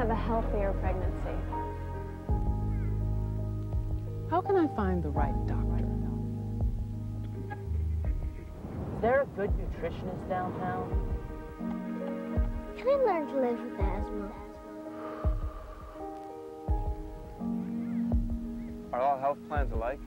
have a healthier pregnancy. How can I find the right doctor? Is there a good nutritionist downtown? Can I learn to live with asthma? Are all health plans alike?